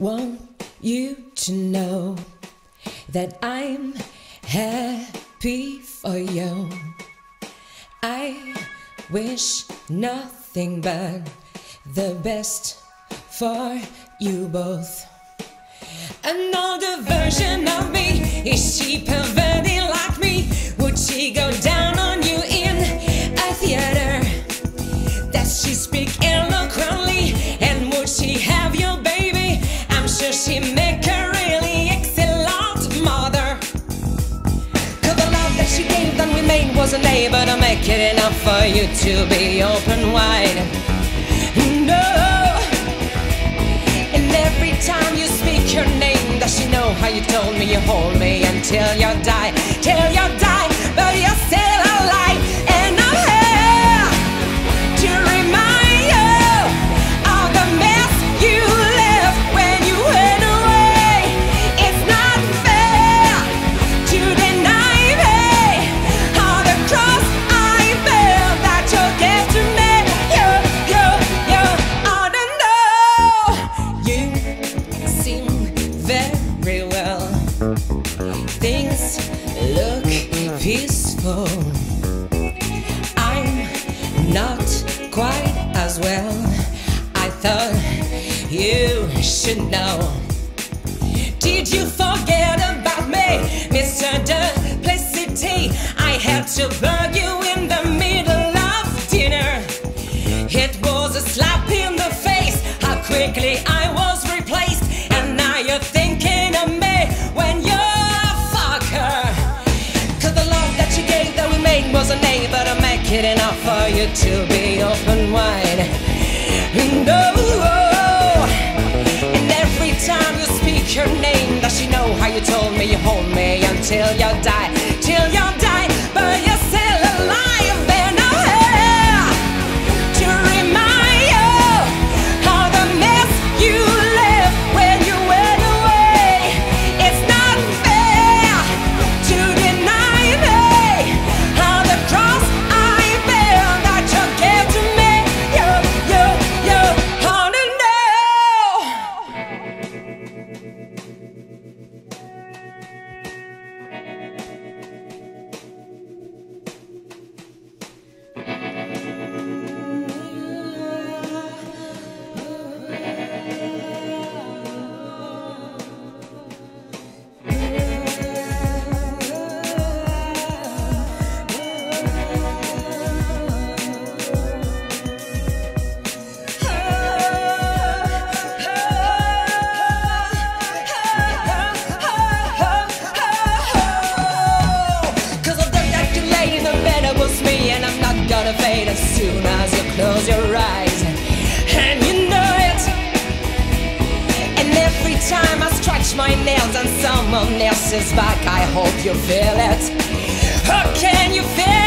want you to know that I'm happy for you. I wish nothing but the best for you both. An older version of me, is she perverted She'd make a really excellent mother. Cause the love that she gave we made wasn't able to make it enough for you to be open wide. No. And every time you speak your name, does she know how you told me you hold me until you die? Till you die, peaceful. I'm not quite as well. I thought you should know. Did you forget about me, Mr. Duplicity? I had to bug you in the you to be open wide. No. Oh, and every time you speak her name, does she know how you told me you hold me until you die? Soon as you close your eyes. And you know it. And every time I stretch my nails on someone else's back, I hope you feel it. Oh, can you feel